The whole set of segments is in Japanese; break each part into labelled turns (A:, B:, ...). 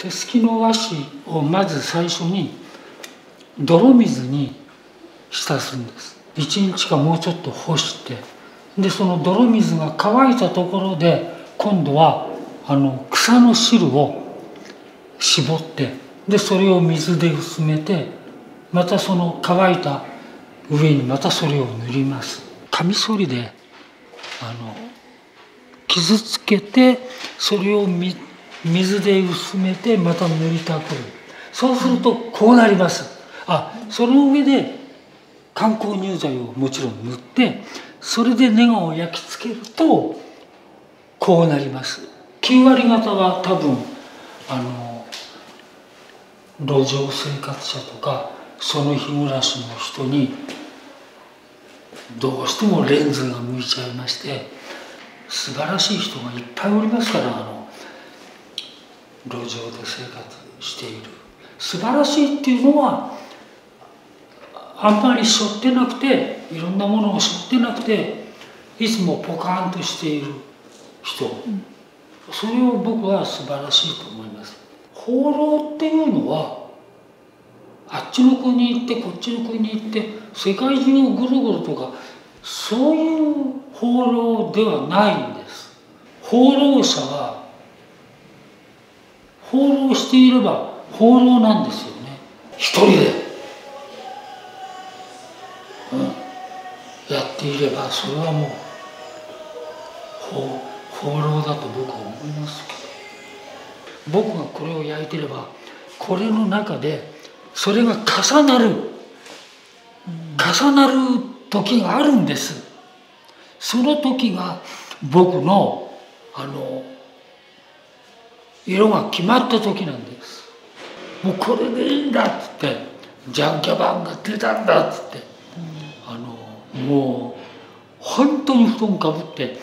A: 手すきの和紙をまず最初に泥水に浸すんです。1日かもうちょっと干して。でその泥水が乾いたところで今度はあの草の汁を絞ってでそれを水で薄めてまたその乾いた上にまたそれを塗ります。カミソリであの傷つけてそれを水で薄めてまた塗りたくる。そうするとこうなります。あその上で観光乳剤をもちろん塗ってそれでネガを焼き付けるとこうなります。9割方は多分あの路上生活者とかその日暮らしの人にどうしてもレンズが向いちゃいまして素晴らしい人がいっぱいおりますからあの路上で生活している。素晴らしいっていうのはあんまり背負ってなくていろんなものを背負ってなくていつもポカンとしている人、それを僕は素晴らしいと思います。放浪っていうのはあっちの国に行ってこっちの国に行って世界中をぐるぐるとかそういう放浪ではないんです。放浪者は放浪していれば放浪なんですよね。一人で、うん、やっていればそれはもう放浪だと僕は思いますけど。僕がこれを焼いてればこれの中でそれが重なる重なる時があるんです。その時が僕のあの色が決まった時なんです。もうこれでいいんだっつってジャンキャバンが出たんだっつってあのもう本当に布団かぶって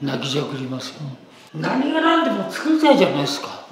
A: 泣きじゃくりますよ。何が何でも作りたいじゃないですか。